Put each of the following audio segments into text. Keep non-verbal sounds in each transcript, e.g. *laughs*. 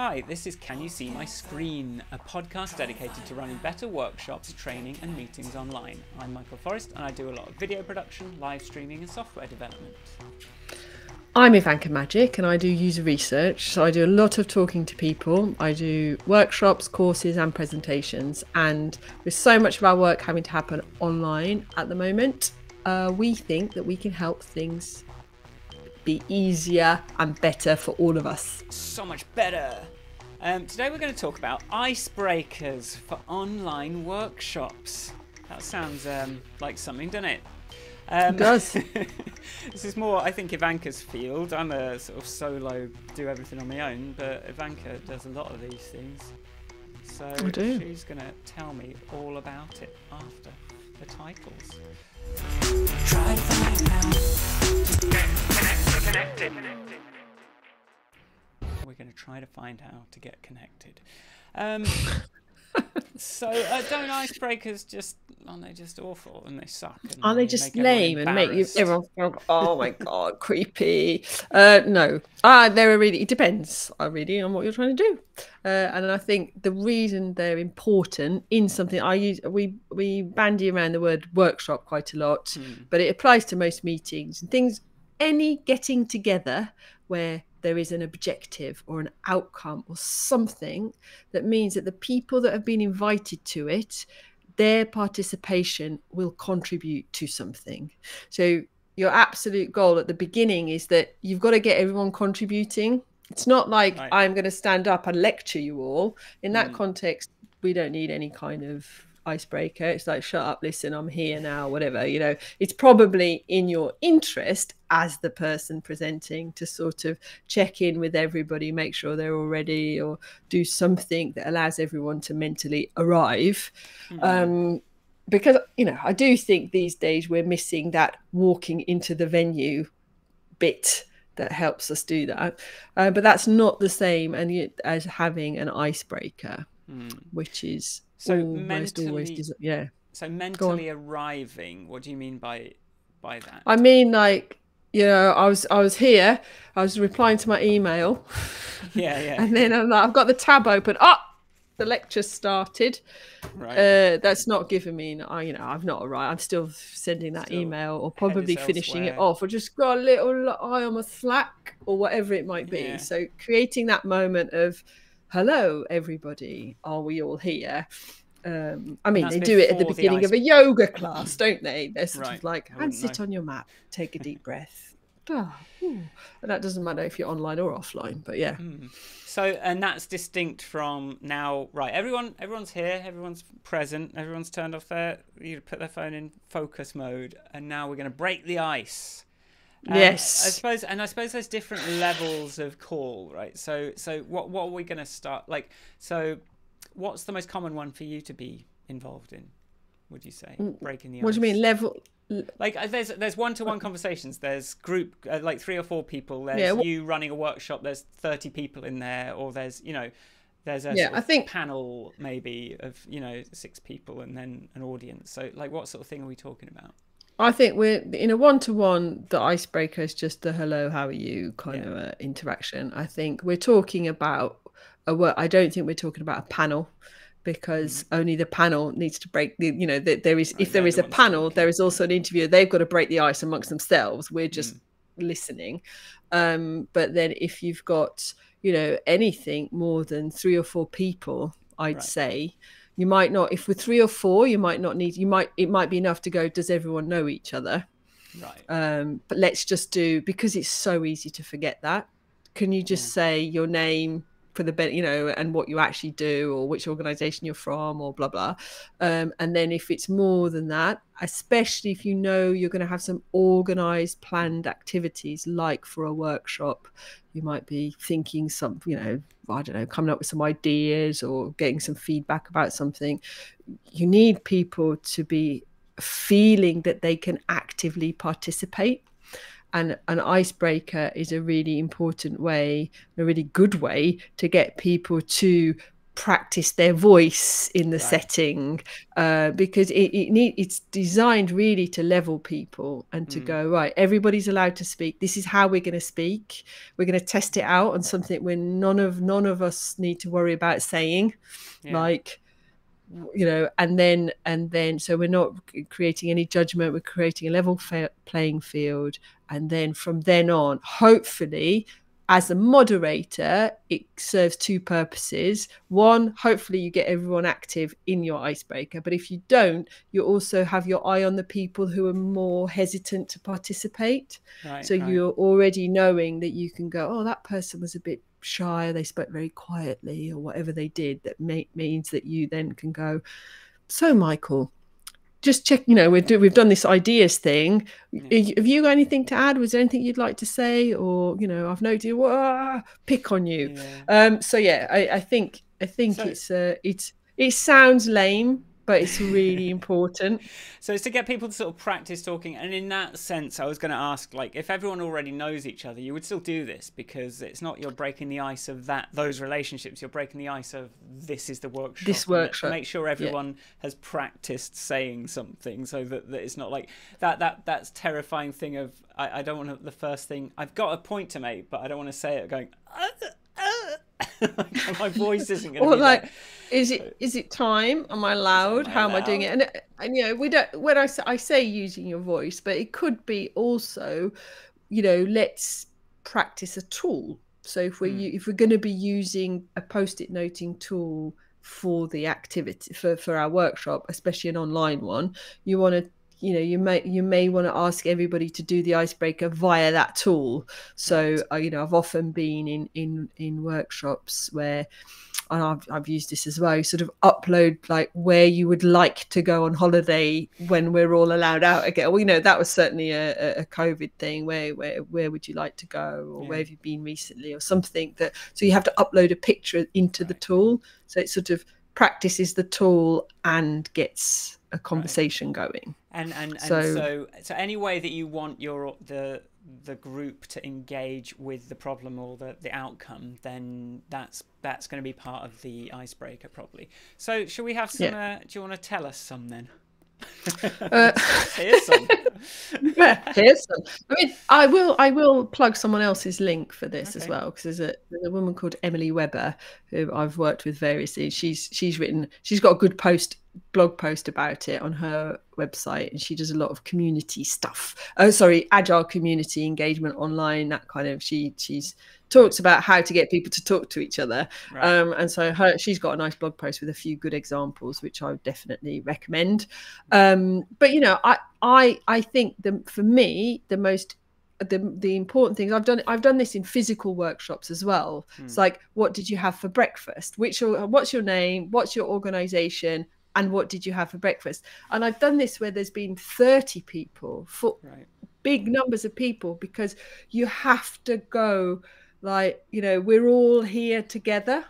Hi, this is Can You See My Screen, a podcast dedicated to running better workshops, training, and meetings online. I'm Michael Forrest and I do a lot of video production, live streaming, and software development. I'm Ivanka Majic and I do user research. So I do a lot of talking to people. I do workshops, courses, and presentations. And with so much of our work having to happen online at the moment, uh, we think that we can help things be easier and better for all of us. So much better! Um, today we're going to talk about icebreakers for online workshops. That sounds um, like something, doesn't it? Um, it does. *laughs* this is more, I think, Ivanka's field. I'm a sort of solo, do everything on my own, but Ivanka does a lot of these things. So she's going to tell me all about it after the titles. Try connected. We're going to try to find how to get connected. Um, so uh, don't icebreakers just aren't they just awful and they suck? And are they, they just lame and make you everyone feel oh my god creepy? Uh, no, uh, they're really it depends uh, really on what you're trying to do, uh, and I think the reason they're important in something I use we we bandy around the word workshop quite a lot, hmm. but it applies to most meetings and things any getting together where there is an objective or an outcome or something that means that the people that have been invited to it their participation will contribute to something so your absolute goal at the beginning is that you've got to get everyone contributing it's not like right. i'm going to stand up and lecture you all in that mm. context we don't need any kind of icebreaker. It's like, shut up, listen, I'm here now, whatever. You know, it's probably in your interest as the person presenting to sort of check in with everybody, make sure they're all ready, or do something that allows everyone to mentally arrive. Mm-hmm. Um, because, you know, I do think these days we're missing that walking into the venue bit that helps us do that. Uh, but that's not the same and as having an icebreaker, mm. which is so almost mentally, always yeah. So mentally arriving, what do you mean by by that? I mean like you know, I was I was here, I was replying to my email. *laughs* Yeah, yeah. and then I'm like, I've got the tab open. Oh, the lecture started. Right. Uh, that's not giving me, I, you know, I've not arrived. I'm still sending that still email or probably finishing elsewhere. it off or just got a little eye on my Slack or whatever it might be. Yeah. So creating that moment of, hello everybody are we all here um, I mean, they do it at the beginning the of a yoga class, *laughs* don't they? They're sort right. of like, and sit know. on your mat, take a deep breath. *laughs* Oh, and that doesn't matter if you're online or offline, but yeah. Mm. So, and that's distinct from now, right? Everyone, everyone's here, everyone's present, everyone's turned off their, you put their phone in focus mode, and now we're going to break the ice. Um, yes, I suppose, and I suppose there's different levels of call, right? So, so what what are we going to start like? So, what's the most common one for you to be involved in? Would you say breaking the? What ice? do you mean level? Like uh, there's there's one to one conversations. There's group uh, like three or four people. There's yeah, you running a workshop. There's thirty people in there, or there's you know there's a yeah, I think panel maybe of you know six people and then an audience. So like what sort of thing are we talking about? I think we're in a one to one. The icebreaker is just the hello, how are you kind yeah. of uh, interaction. I think we're talking about a work. I don't think we're talking about a panel because mm-hmm. only the panel needs to break the. You know that there is if there is a panel, there is also an interviewer. They've got to break the ice amongst themselves. We're just mm. listening. Um, but then if you've got you know anything more than three or four people, I'd right. say you might not if we're three or four you might not need you might it might be enough to go does everyone know each other right um but let's just do because it's so easy to forget that can you just yeah. say your name for the you know and what you actually do or which organization you're from or blah blah. Um, and then if it's more than that especially if you know you're going to have some organized planned activities like for a workshop you might be thinking some you know i don't know coming up with some ideas or getting some feedback about something. You need people to be feeling that they can actively participate and an icebreaker is a really important way a really good way to get people to practice their voice in the right. setting uh, because it, it need, it's designed really to level people and to mm. go right everybody's allowed to speak this is how we're going to speak we're going to test it out on something where none of none of us need to worry about saying yeah. like you know and then and then so we're not creating any judgment we're creating a level fa- playing field and then from then on hopefully as a moderator, it serves two purposes. One, hopefully you get everyone active in your icebreaker. But if you don't, you also have your eye on the people who are more hesitant to participate. Right, so right. you're already knowing that you can go, oh, that person was a bit shy, or they spoke very quietly, or whatever they did. That may- means that you then can go, so Michael, just check you know we've, do, we've done this ideas thing yeah. have you got anything to add was there anything you'd like to say or you know i've noted Wah! pick on you yeah. um so yeah i, I think i think so, it's uh it's it sounds lame but it's really important. *laughs* So it's to get people to sort of practice talking. And in that sense, I was going to ask, like, if everyone already knows each other, you would still do this because it's not you're breaking the ice of that those relationships. You're breaking the ice of this is the workshop. This workshop. Make sure everyone yeah. has practiced saying something so that, that it's not like that that that's terrifying thing of I, I don't want to, the first thing I've got a point to make, but I don't want to say it going. Uh, uh, *laughs* my voice isn't going to be like, is it is it time? Am I loud? Am I How loud? am I doing it? And and you know, we don't. When I say, I say using your voice, but it could be also, you know, let's practice a tool. So if we're mm. if we're going to be using a post-it noting tool for the activity for for our workshop, especially an online one, you want to you know you may you may want to ask everybody to do the icebreaker via that tool so uh, you know i've often been in in in workshops where and I've, I've used this as well sort of upload like where you would like to go on holiday when we're all allowed out again well you know that was certainly a, a covid thing where where where would you like to go or yeah. where have you been recently or something that so you have to upload a picture into right. the tool so it sort of practices the tool and gets a conversation right. going and and, and so, so so any way that you want your the the group to engage with the problem or the, the outcome, then that's that's going to be part of the icebreaker probably. So should we have some? Yeah. Uh, do you want to tell us some then? Uh, *laughs* here's some. *laughs* yeah, here's some. I mean, I will. I will plug someone else's link for this okay. as well because there's a there's a woman called Emily Webber who I've worked with variously. She's she's written. She's got a good post blog post about it on her website and she does a lot of community stuff oh sorry agile community engagement online that kind of she she's talks about how to get people to talk to each other right. um, and so her she's got a nice blog post with a few good examples which i would definitely recommend um, but you know i i i think the for me the most the the important things I've done I've done this in physical workshops as well. Hmm. It's like what did you have for breakfast? Which what's your name? What's your organization? and what did you have for breakfast? And I've done this where there's been 30 people, for right. big numbers of people, because you have to go like, you know, we're all here together.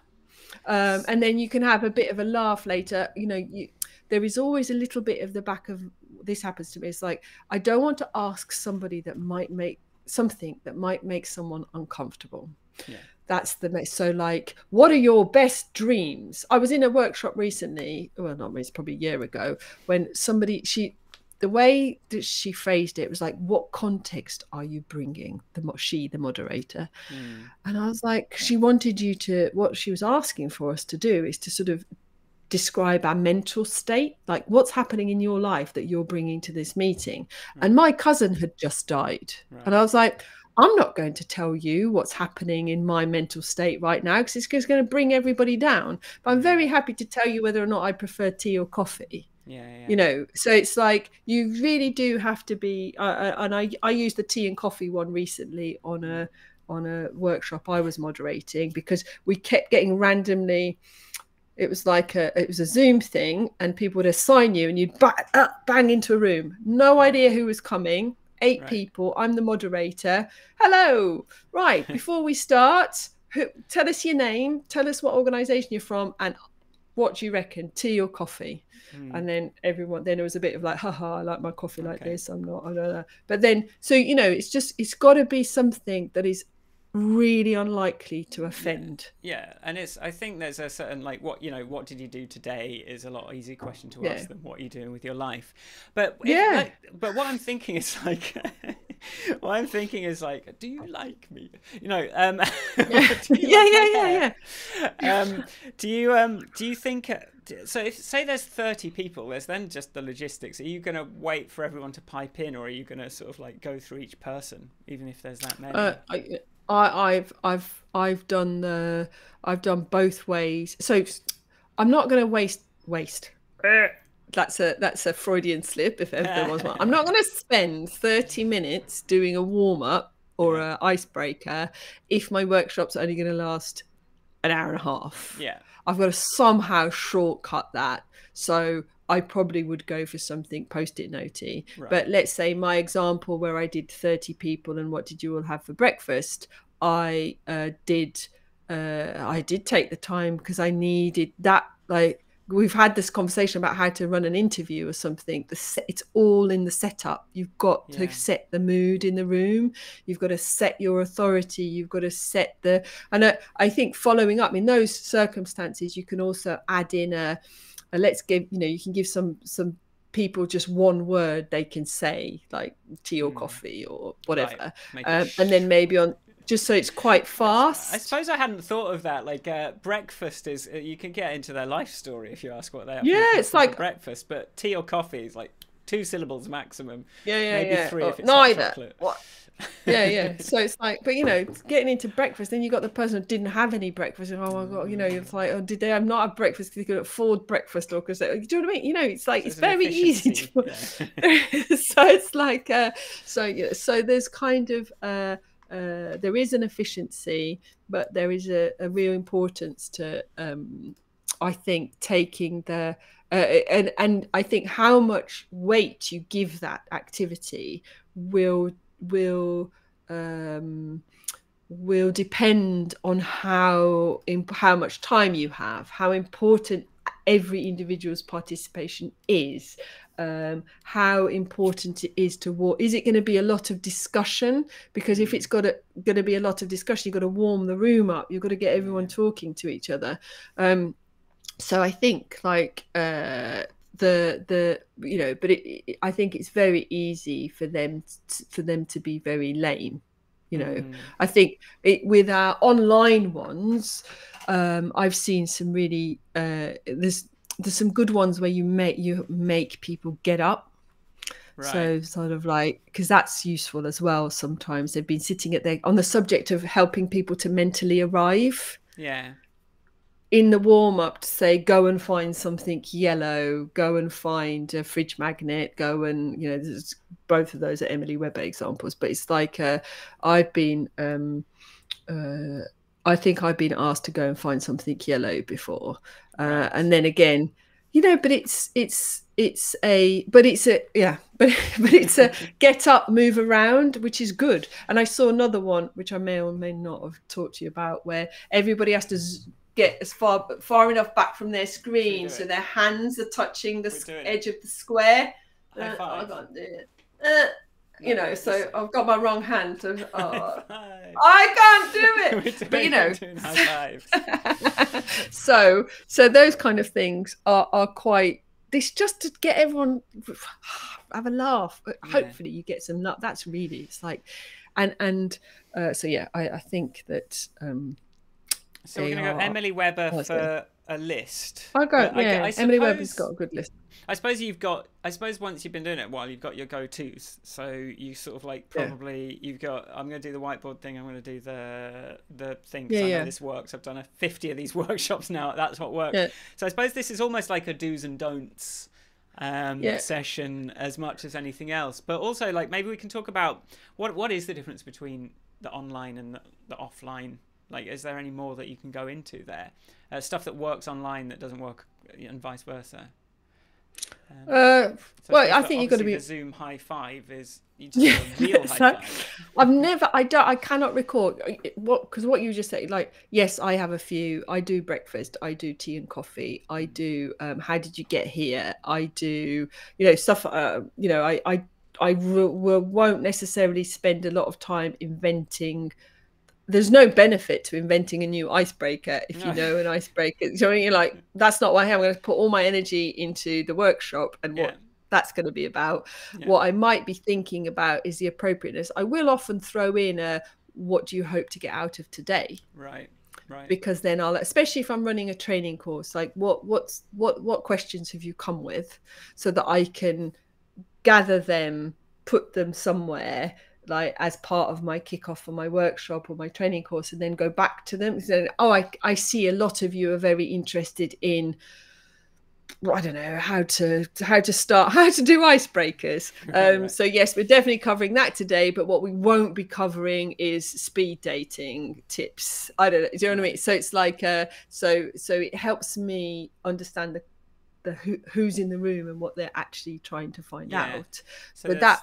Um, and then you can have a bit of a laugh later. You know, you, there is always a little bit of the back of this happens to me. It's like, I don't want to ask somebody that might make something that might make someone uncomfortable. Yeah that's the so like what are your best dreams i was in a workshop recently well not me, it's probably a year ago when somebody she the way that she phrased it was like what context are you bringing the she the moderator mm. and i was like she wanted you to what she was asking for us to do is to sort of describe our mental state like what's happening in your life that you're bringing to this meeting mm. and my cousin had just died right. and i was like I'm not going to tell you what's happening in my mental state right now because it's going to bring everybody down. But I'm very happy to tell you whether or not I prefer tea or coffee. Yeah, yeah. You know, so it's like you really do have to be. Uh, and I I used the tea and coffee one recently on a on a workshop I was moderating because we kept getting randomly it was like a it was a zoom thing and people would assign you and you'd bang, uh, bang into a room no idea who was coming eight right. people. I'm the moderator. Hello. Right. *laughs* Before we start, who, tell us your name, tell us what organization you're from, and what do you reckon, tea or coffee? Hmm. And then everyone, then it was a bit of like, haha, I like my coffee like this. I'm not, I don't know. But then, so, you know, it's just, it's got to be something that is really unlikely to offend. Yeah. and it's I think there's a certain like what you know what did you do today is a lot easier question to yeah. ask than what are you doing with your life. But yeah, like, but what I'm thinking is like. *laughs* what I'm thinking is like, do you like me? You know, um, *laughs* *laughs* yeah, yeah, yeah, yeah, yeah. Um, do you um, do you think? Uh, so if say there's 30 people, there's then just the logistics. Are you going to wait for everyone to pipe in, or are you going to sort of like go through each person, even if there's that many? Uh, I, I, I've I've I've done the I've done both ways. So I'm not going to waste waste. Eh. That's a that's a Freudian slip if ever there was one. Eh. I'm not going to spend 30 minutes doing a warm up or a icebreaker if my workshop's only going to last an hour and a half. Yeah. I've got to somehow shortcut that. So I probably would go for something post-it notey. Right. But let's say my example where I did 30 people and what did you all have for breakfast? I uh, did uh, I did take the time because I needed that like we've had this conversation about how to run an interview or something the set, it's all in the setup you've got yeah. to set the mood in the room you've got to set your authority you've got to set the and I, I think following up in those circumstances you can also add in a let's give you know you can give some some people just one word they can say like tea or mm. coffee or whatever right. um, and then maybe on just so it's quite fast i suppose i hadn't thought of that like uh, breakfast is uh, you can get into their life story if you ask what they are yeah it's like breakfast but tea or coffee is like two syllables maximum yeah yeah maybe yeah three oh, if it's neither what yeah, yeah. So it's like, but you know, getting into breakfast, then you got the person who didn't have any breakfast. And, oh my god, you know, it's like, oh, did they have not have breakfast because they could afford breakfast, or because do you know what I mean? You know, it's like it's very easy to. Yeah. *laughs* so it's like, uh, so yeah, so there's kind of. Uh, uh, there is an efficiency, but there is a, a real importance to, um, I think, taking the uh, and and I think how much weight you give that activity will will um, will depend on how in, how much time you have, how important every individual's participation is, um, how important it is to war. Is it going to be a lot of discussion? Because if it's got going to be a lot of discussion, you've got to warm the room up. You've got to get everyone talking to each other. Um, so I think like uh, the the you know but it, i think it's very easy for them to, for them to be very lame you know. Mm. i think it, with our online ones um i've seen some really uh there's there's some good ones where you make you make people get up. Right. so sort of like because that's useful as well sometimes. They've been sitting at their on the subject of helping people to mentally arrive. Yeah in the warm up to say go and find something yellow go and find a fridge magnet go and you know there's both of those are emily webber examples but it's like uh, i've been um, uh, i think i've been asked to go and find something yellow before uh, and then again you know but it's it's it's a but it's a yeah *laughs* but but it's a *laughs* get up move around which is good and i saw another one which i may or may not have talked to you about where everybody has to get as far far enough back from their screen so their hands are touching the edge of the square. Uh, I can't do it. Uh, you know, so I've got my wrong hand. So, oh, *laughs* I can't do *laughs* it. but you know, *laughs* so so those kind of things are are quite. This just to get everyone *sighs* have a laugh. Yeah. Hopefully, you get some. That's really it's like, and and uh, so yeah, I, I think that. um so we're going to go Emily Webber for a list. I go, yeah. I, I suppose, Emily Webber's got a good list. I suppose you've got. I suppose once you've been doing it a while, you've got your go-to's. So you sort of like probably yeah. you've got. I'm going to do the whiteboard thing. I'm going to do the the thing. Yeah, I yeah. this works. I've done a 50 of these *laughs* workshops now. That's what works. Yeah. So I suppose this is almost like a do's and don'ts um, yeah. session as much as anything else. But also, like maybe we can talk about what what is the difference between the online and the, the offline like, is there any more that you can go into there? Uh, stuff that works online that doesn't work, uh, and vice versa. Um, uh, so well, I think you've got to be the Zoom high five is *laughs* yeah, real high five. I've never, I don't, I cannot record uh, what because what you just said. Like, yes, I have a few. I do breakfast. I do tea and coffee. I do. Um, how did you get here? I do. You know stuff. Uh, you know, I I I won't necessarily spend a lot of time inventing there's no benefit to inventing a new icebreaker if you know an icebreaker. So you're like, that's not why I'm going to put all my energy into the workshop and what yeah. that's going to be about. Yeah. What I might be thinking about is the appropriateness. I will often throw in a what do you hope to get out of today? Right. Right. Because then I'll, especially if I'm running a training course, like what what's what what questions have you come with, so that I can gather them, put them somewhere, like as part of my kickoff for my workshop or my training course and then go back to them and oh I, I see a lot of you are very interested in I don't know how to how to start *laughs* how to do icebreakers. *laughs* Um, right. So yes, we're definitely covering that today. But what we won't be covering is speed dating tips. I don't know. Do you know what I mean? So it's like uh, so so it helps me understand the the who, who's in the room and what they're actually trying to find yeah. out. So but that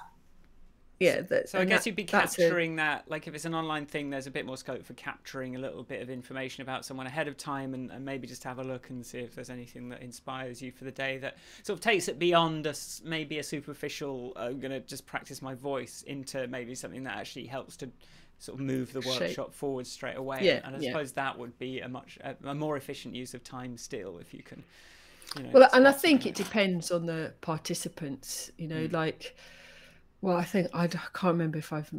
yeah that, so i guess that, you'd be capturing that like if it's an online thing there's a bit more scope for capturing a little bit of information about someone ahead of time and, and maybe just have a look and see if there's anything that inspires you for the day that sort of takes it beyond a, maybe a superficial i'm going to just practice my voice into maybe something that actually helps to sort of move the workshop Shape. forward straight away yeah, and i yeah. suppose that would be a much a, a more efficient use of time still if you can you know, well and i think it depends on the participants you know mm. like well, I think I can't remember if I've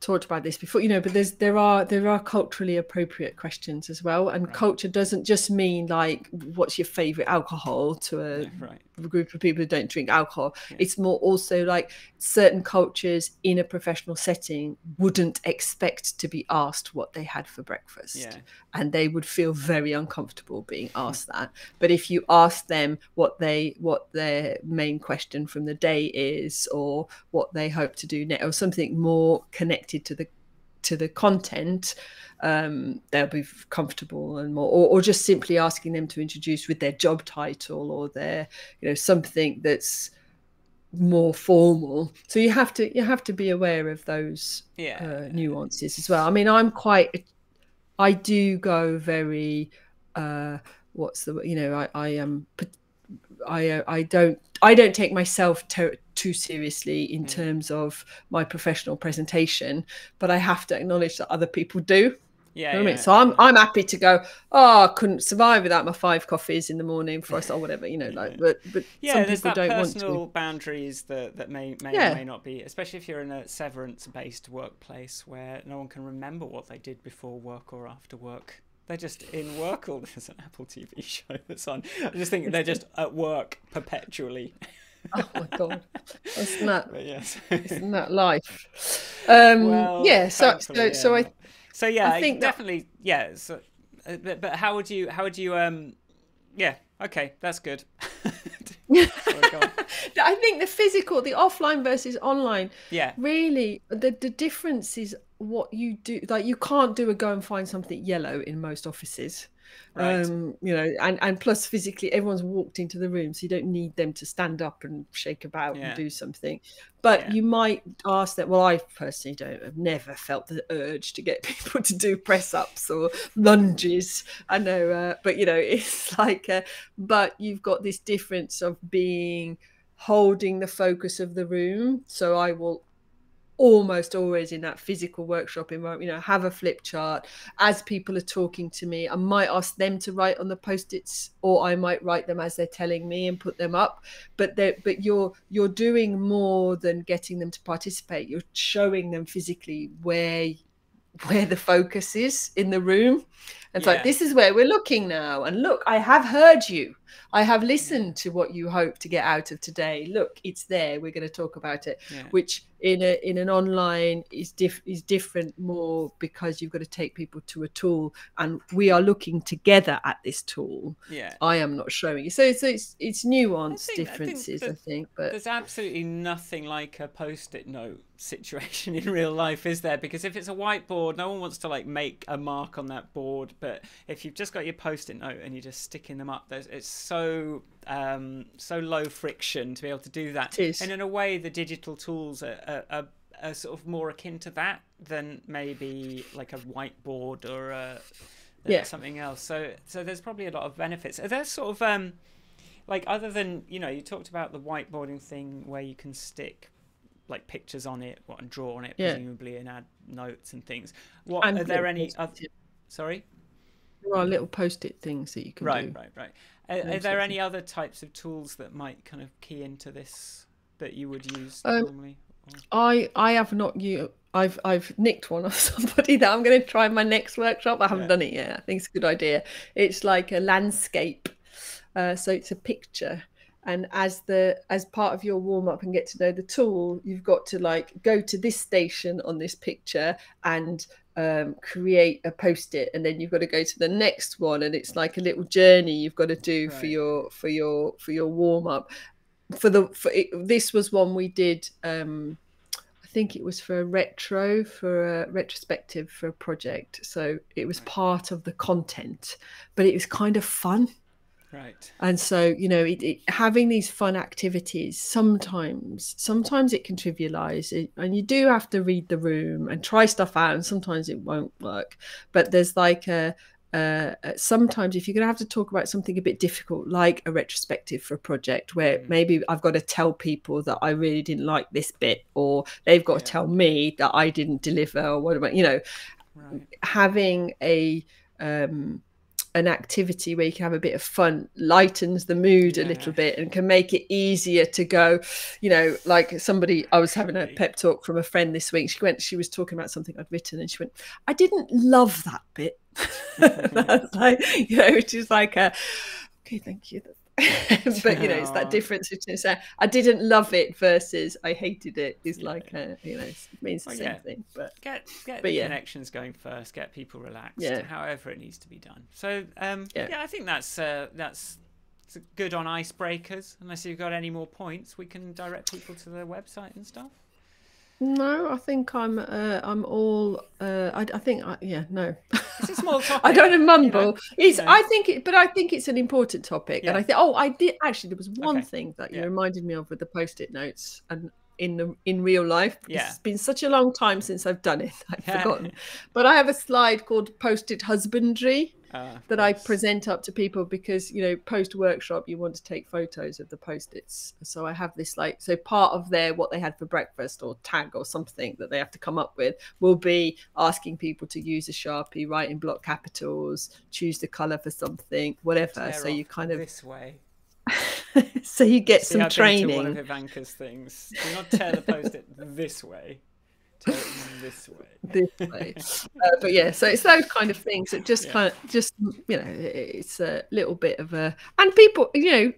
talked about this before, you know, but there's there are there are culturally appropriate questions as well, and right. culture doesn't just mean like what's your favorite alcohol to a, yeah, right. group of people who don't drink alcohol. Yeah. It's more also like certain cultures in a professional setting wouldn't expect to be asked what they had for breakfast, yeah. and they would feel very uncomfortable being hmm. asked that. But if you ask them what they what their main question from the day is, or what they hope to do next or something more connected to the to the content um, they'll be comfortable and more or, or, just simply asking them to introduce with their job title or their you know something that's more formal so you have to you have to be aware of those yeah. uh, nuances as well i mean i'm quite i do go very uh what's the you know i i am I uh, I don't I don't take myself to, too seriously in mm. terms of my professional presentation, but I have to acknowledge that other people do. Yeah, you know yeah. I mean? So I'm I'm happy to go. Oh, I couldn't survive without my five coffees in the morning for us or whatever, you know. Like, *laughs* but but yeah, some there's people that don't personal want to. boundaries that that may may yeah. may not be, especially if you're in a severance based workplace where no one can remember what they did before work or after work. They're just in work all *laughs* there's an Apple TV show that's on. I just think they're just at work perpetually. *laughs* oh my god. Isn't that but yes. isn't that life? *laughs* Um well, yeah, so so, yeah. so I So yeah, I think definitely that... yeah, so, uh, but, but how would you how would you um yeah, okay, that's good. I think the physical, the offline versus online, yeah, really the the difference is what you do like you can't do a go and find something yellow in most offices right. um you know and and plus physically everyone's walked into the room so you don't need them to stand up and shake about yeah. and do something but yeah. you might ask that well i personally don't have never felt the urge to get *laughs* people to do press ups or lunges i know uh, but you know *laughs* it's like uh, but you've got this difference of being holding the focus of the room so i will almost always in that physical workshop environment you know have a flip chart. As people are talking to me i might ask them to write on the post-its or i might write them as they're telling me and put them up. But they but you're you're doing more than getting them to participate. You're showing them physically where where the focus is in the room and yeah. like this is where we're looking now and look i have heard you I have listened to what you hope to get out of today. Look, it's there. We're going to talk about it. Yeah. Which in a in an online is diff is different more because you've got to take people to a tool, and we are looking together at this tool. Yeah, I am not showing you. So, so it's it's nuanced think, differences. I think, I think, but there's absolutely nothing like a post-it note situation *laughs* in real life, is there? Because if it's a whiteboard, no one wants to like make a mark on that board. But if you've just got your post-it note and you're just sticking them up, there's it's so um, so low friction to be able to do that. And in a way, the digital tools are, are, are, are, sort of more akin to that than maybe like a whiteboard or a, yeah. something else. So so there's probably a lot of benefits. Are there sort of um, like other than you know you talked about the whiteboarding thing where you can stick like pictures on it, what and draw on it yeah. presumably, and add notes and things. What and are there any? Other, sorry. There are little post-it things that you can right, do. Right, right, right. Are, are there any other types of tools that might kind of key into this that you would use um, normally? I I have not you I've I've nicked one of *laughs* somebody that I'm going to try in my next workshop. I haven't yeah. done it yet. I think it's a good idea. It's like a landscape, uh, so it's a picture, and as the as part of your warm up and get to know the tool, you've got to like go to this station on this picture and um, create a post it, and then you've got to go to the next one, and it's like a little journey you've got to do right. for your for your for your warm up. For the for it, this was one we did. Um, I think it was for a retro, for a retrospective for a project. So it was part of the content, but it was kind of fun. Right. And so, you know, it, it, having these fun activities sometimes, sometimes it can trivialize it, and you do have to read the room and try stuff out, and sometimes it won't work. But there's like a, uh, sometimes if you're going to have to talk about something a bit difficult like a retrospective for a project where mm. maybe i've got to tell people that i really didn't like this bit or they've got yeah. to tell me that i didn't deliver or what about you know right. having a um, an activity where you can have a bit of fun lightens the mood yeah. a little bit and can make it easier to go you know like somebody i was having a pep talk from a friend this week. She went she was talking about something i'd written and she went i didn't love that bit. That's *laughs* *laughs* like you know which is like a okay thank you *laughs* but you know it's that difference between saying i didn't love it versus i hated it is yeah. like a, you know it means the well, same yeah. thing but get get but the yeah. connections going first get people relaxed yeah. however it needs to be done so um yeah, yeah i think that's uh that's good on icebreakers unless you've got any more points we can direct people to the website and stuff no, I think I'm. Uh, I'm all. Uh, I, I think. I, yeah, no. It's a small topic. *laughs* I don't mumble. You know, it's. You know. I think. It, but I think it's an important topic, yeah. and I think. Oh, I did actually. There was one okay. thing that you yeah. reminded me of with the post-it notes, and in the in real life. Yeah. It's been such a long time since I've done it. *laughs* I've yeah. forgotten. But I have a slide called post-it husbandry. Uh, that I present up to people because you know post workshop you want to take photos of the post-its. So I have this like so part of their what they had for breakfast or tag or something that they have to come up with will be asking people to use a sharpie, write in block capitals, choose the color for something, whatever. so you kind of this way. *laughs* so you get See, some I've training. one of Ivanka's things. Do not tear the post-it this way this way. *laughs* this way. Uh, but yeah, so it's those kind of things that just yeah. kind of just you know it's a little bit of a and people you know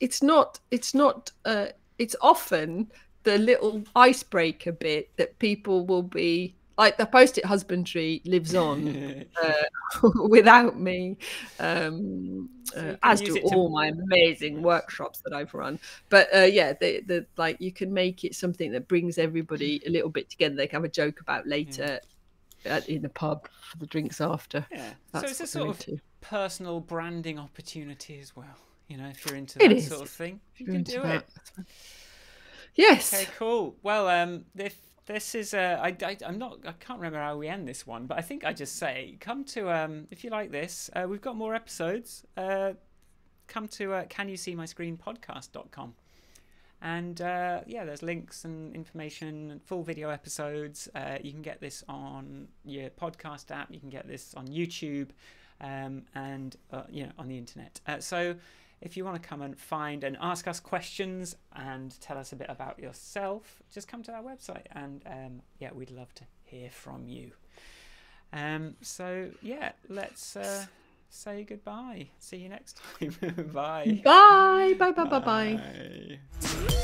it's not it's not uh it's often the little icebreaker bit that people will be like the post-it husbandry lives on *laughs* uh, *laughs* without me um, uh, as do all to... my amazing workshops that i've run. But uh, yeah the, the like you can make it something that brings everybody a little bit together. They can have a joke about later yeah. at, in the pub for the drinks after. Yeah. That's so it's a sort of into. personal branding opportunity as well you know if you're into that sort of thing. You can do that. it. yes. Okay cool. Well um if this is uh, I, I I'm not I can't remember how we end this one, but I think I just say come to um if you like this, uh, we've got more episodes. Uh, come to uh, can you see my screen podcast.com. And uh, yeah, there's links and information and full video episodes. Uh, you can get this on your podcast app. You can get this on YouTube, um, and uh, you know on the internet. Uh, so if you want to come and find and ask us questions and tell us a bit about yourself, just come to our website and um, yeah, we'd love to hear from you. Um, so yeah, let's uh, say goodbye. See you next time. *laughs* bye. Bye. Bye. Bye. Bye. Bye.